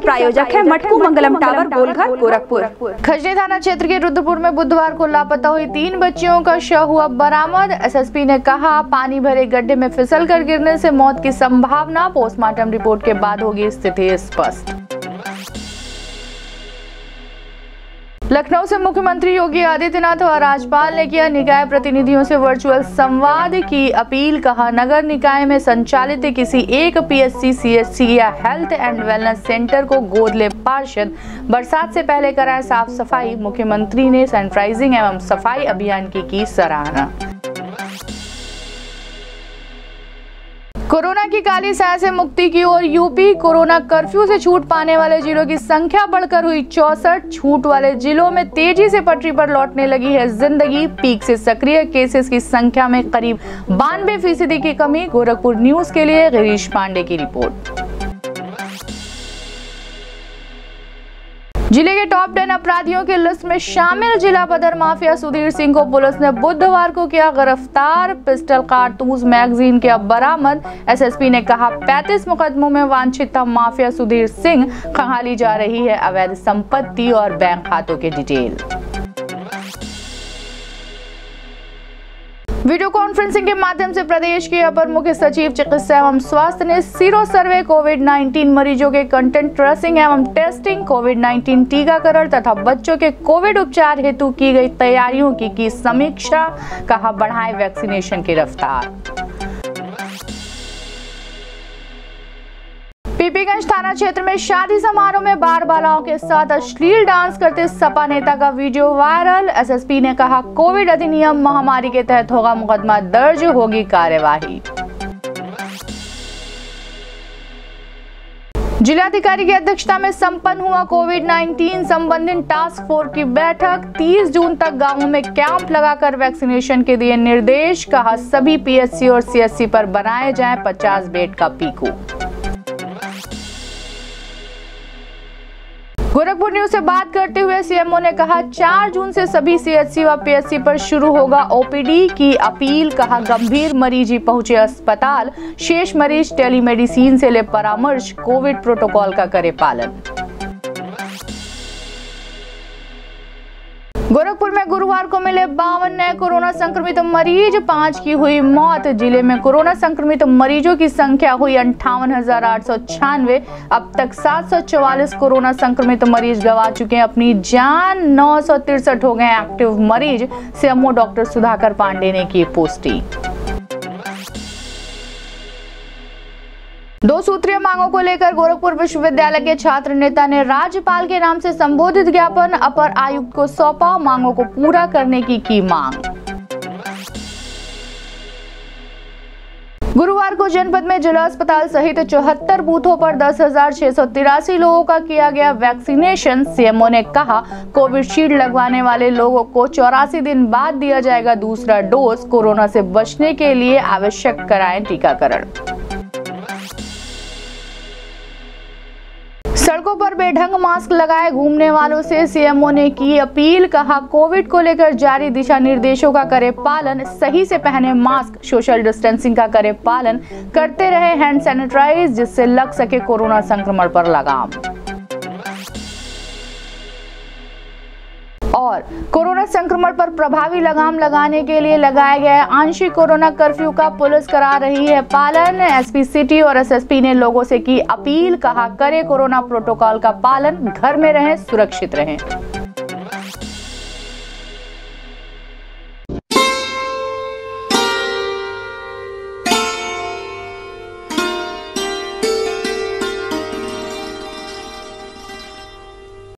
प्रायोजक है मटकू मंगलम टावर, गोलघर, गोरखपुर। खजरी थाना क्षेत्र के रुद्रपुर में बुधवार को लापता हुई तीन बच्चियों का शव हुआ बरामद। एसएसपी ने कहा, पानी भरे गड्ढे में फिसल कर गिरने से मौत की संभावना, पोस्टमार्टम रिपोर्ट के बाद होगी स्थिति स्पष्ट। लखनऊ से मुख्यमंत्री योगी आदित्यनाथ और राज्यपाल ने किया निकाय प्रतिनिधियों से वर्चुअल संवाद की अपील। कहा, नगर निकाय में संचालित किसी एक पीएससी सीएचसी या हेल्थ एंड वेलनेस सेंटर को गोद ले पार्षद। बरसात से पहले कराए साफ़ सफ़ाई। मुख्यमंत्री ने सैनिटाइजिंग एवं सफ़ाई अभियान की की सराहना। की काली साय से मुक्ति की ओर यूपी कोरोना कर्फ्यू से छूट पाने वाले जिलों की संख्या बढ़कर हुई चौसठ। छूट वाले जिलों में तेज़ी से पटरी पर लौटने लगी है ज़िंदगी। पीक से सक्रिय केसेस की संख्या में करीब बानवे फ़ीसदी की कमी। गोरखपुर न्यूज़ के लिए गिरीश पांडे की रिपोर्ट। ज़िले के टॉप टेन अपराधियों की लिस्ट में शामिल जिला बदर माफिया सुधीर सिंह को पुलिस ने बुधवार को किया गिरफ़्तार। पिस्टल कारतूस मैगजीन के अब बरामद। एसएसपी ने कहा 35 मुकदमों में वांछित था माफिया सुधीर सिंह खंगाली जा रही है। अवैध संपत्ति और बैंक खातों के डिटेल। वीडियो कॉन्फ्रेंसिंग के माध्यम से प्रदेश के अपर मुख्य सचिव चिकित्सा एवं स्वास्थ्य ने सीरो सर्वे कोविड 19 मरीजों के कंटेंट ट्रेसिंग एवं टेस्टिंग कोविड 19 टीकाकरण तथा बच्चों के कोविड उपचार हेतु की गई तैयारियों की की समीक्षा, कहा, बढ़ाए वैक्सीनेशन की रफ्तार। पीपीगंज थाना क्षेत्र में शादी समारोह में बार बालाओं के साथ अश्लील डांस करते सपा नेता का वीडियो वायरल। एसएसपी ने कहा, कोविड अधिनियम महामारी के तहत होगा मुकदमा, दर्ज होगी कार्यवाही। जिलाधिकारी की अध्यक्षता में संपन्न हुआ कोविड 19 संबंधित टास्क फोर्स की बैठक। 30 जून तक गाँवों में कैंप लगाकर वैक्सीनेशन के दिए निर्देश। कहा, सभी पीएससी और सीएससी पर बनाए जाएँ 50 बेड का पीकू। गोरखपुर न्यूज़ से बात करते हुए सीएमओ ने कहा 4 जून से सभी सीएचसी व पीएचसी पर शुरू होगा ओपीडी की अपील, कहा गंभीर मरीज़ पहुँचे अस्पताल। शेष मरीज़ टेलीमेडिसिन से ले परामर्श, कोविड प्रोटोकॉल का करे पालन। गोरखपुर गुरुवार को मिले बावन नए कोरोना संक्रमित मरीज़। पाँच की हुई मौत। ज़िले में कोरोना संक्रमित मरीजों की संख्या हुई अंठावन अब तक सात सौ चौवालीस कोरोना संक्रमित मरीज़ गवा चुके हैं। अपनी जान नौ हो गए एक्टिव मरीज़। सीएमओ डॉक्टर सुधाकर पांडे ने की पुष्टि। दो सूत्रीय मांगों को लेकर गोरखपुर विश्वविद्यालय के छात्र नेता ने राज्यपाल के नाम से संबोधित ज्ञापन अपर आयुक्त को सौंपा, मांगों को पूरा करने की की मांग। गुरुवार को जनपद में जिला अस्पताल सहित चौहत्तर बूथों पर दस हज़ार छह सौ तिरासी लोगों का किया गया वैक्सीनेशन, सीएमओ ने कहा, कोविशील्ड लगवाने वाले लोगों को चौरासी दिन बाद दिया जाएगा दूसरा डोज, कोरोना से बचने के लिए आवश्यक कराएँ टीकाकरण। सड़कों पर बेढंग मास्क लगाए घूमने वालों से सीएमओ ने की अपील, कहा कोविड को लेकर जारी दिशा निर्देशों का करें पालन, सही से पहने मास्क, सोशल डिस्टेंसिंग का करें पालन, करते रहे हैंड सैनिटाइज जिससे लग सके कोरोना संक्रमण पर लगाम। और कोरोना संक्रमण पर प्रभावी लगाम लगाने के लिए लगाया गया आंशिक कोरोना कर्फ्यू का पुलिस करा रही है पालन। एसपी सिटी और एसएसपी ने लोगों से की अपील, कहा, करे कोरोना प्रोटोकॉल का पालन, घर में रहें, सुरक्षित रहें।